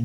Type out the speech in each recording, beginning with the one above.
Ooh.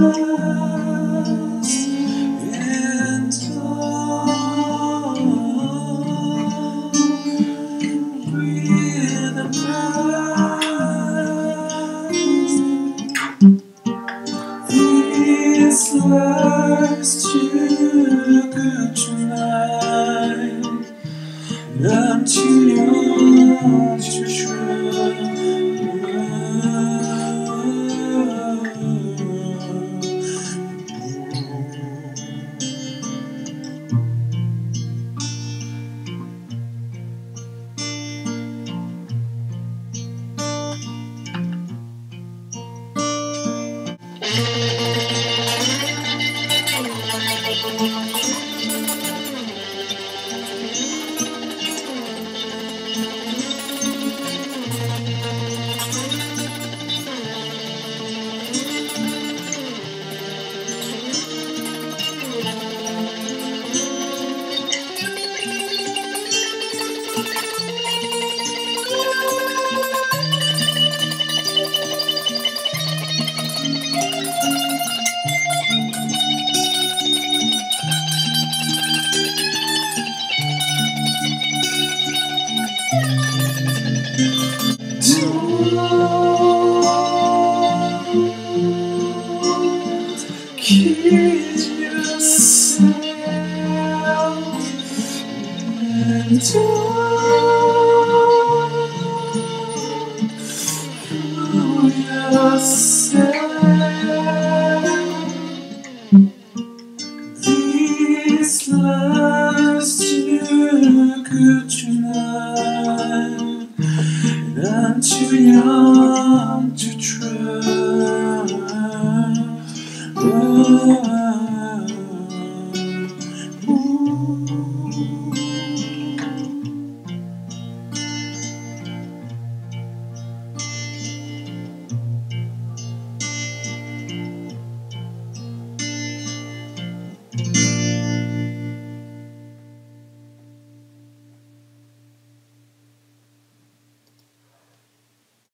This life's too good tonight. Kiss yourself and talk yourself. Love's too good Oh,